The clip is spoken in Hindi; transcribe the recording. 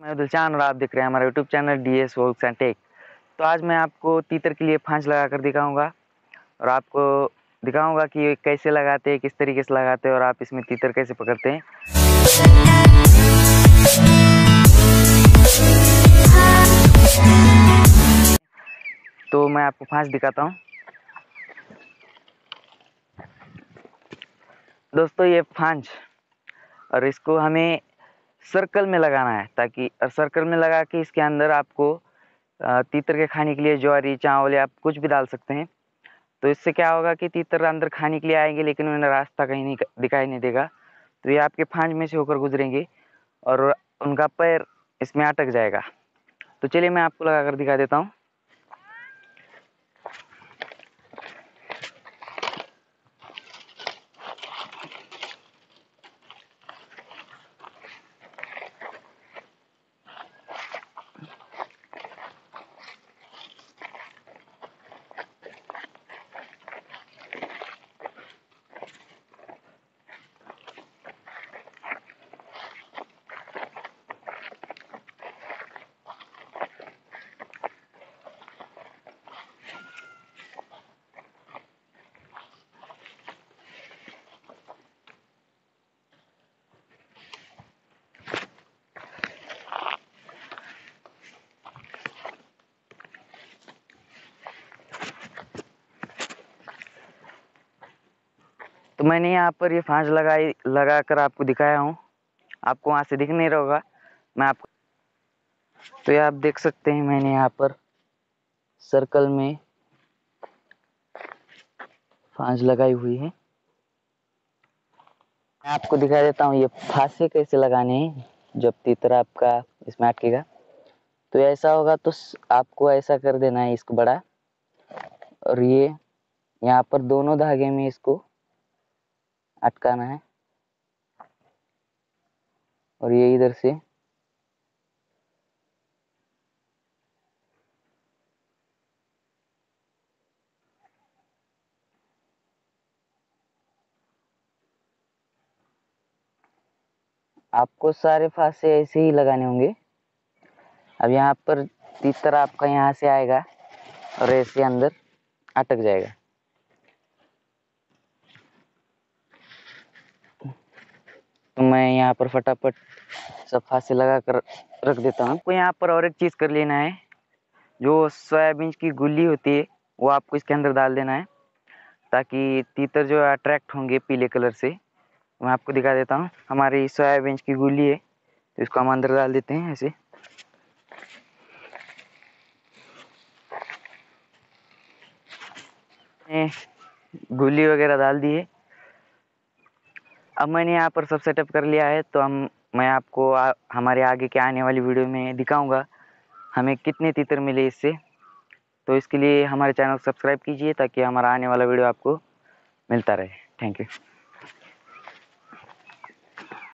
मैं दिलचान और आप देख रहे हैं, हमारा YouTube channel D S works and tech तो आज मैं आपको तीतर के लिए फांस लगा कर दिखाऊँगा और आपको दिखाऊँगा कि कैसे लगाते हैं, किस तरीके से लगाते हैं और आप इसमें तीतर कैसे पकड़ते हैं। तो मैं आपको फांस दिखाता हूँ। दोस्तों, ये फांस और इसको हमें सर्कल में लगाना है ताकि सर्कल में लगा के इसके अंदर आपको तीतर के खाने के लिए ज्वारी, चावल या आप कुछ भी डाल सकते हैं। तो इससे क्या होगा कि तीतर अंदर खाने के लिए आएँगे लेकिन उन्हें रास्ता कहीं नहीं, दिखाई नहीं देगा। तो ये आपके फांज में से होकर गुजरेंगे और उनका पैर इसमें अटक जाएगा। तो चलिए मैं आपको लगा कर दिखा देता हूँ। तो मैंने यहाँ पर ये फांस लगाई लगा कर आपको दिखाया हूँ। आपको वहाँ से दिख नहीं रहा होगा। मैं आपको तो ये आप देख सकते हैं मैंने यहाँ पर सर्कल में फांस लगाई हुई है। मैं आपको दिखा देता हूँ ये फांसे कैसे लगाने हैं, जब तीतर आपका इसमें अटकेगा। तो ऐसा होगा तो आपको ऐसा कर देना है इसको बड़ा। और ये यहाँ पर दोनों धागे में इसको अटकाना है। और ये इधर से। आपको सारे फांसे ऐसे ही लगाने होंगे। अब यहाँ पर तीतर आपका यहाँ से आएगा और ऐसे अंदर अटक जाएगा। तो मैं यहाँ पर फटाफट सब फांसी लगा कर रख देता हूँ। आपको यहाँ पर और एक चीज़ कर लेना है। जो सोयाबीन की गुल्ली होती है, वो आपको इसके अंदर डाल देना है। ताकि तीतर जो अट्रैक्ट होंगे पीले कलर से, मैं आपको दिखा देता हूँ। हमारी सोयाबीन की गुल्ली है तो इसको हम अंदर डाल देते हैं ऐसे। गुल्ली वगैरह डाल दी है। अब मैंने यहाँ पर सब सेटअप कर लिया है तो हम मैं आपको आ, हमारे आगे के आने वाली वीडियो में दिखाऊँगा हमें कितने तीतर मिले इससे। तो इसके लिए हमारे चैनल सब्सक्राइब कीजिए ताकि हमारा आने वाला वीडियो आपको मिलता रहे। Thank you